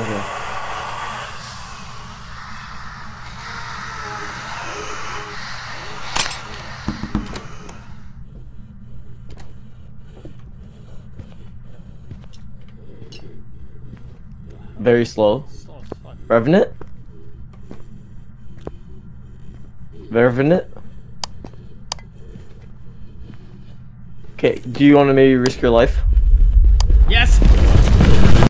Okay. Very slow. Revenant? Revenant? Okay, do you want to maybe risk your life?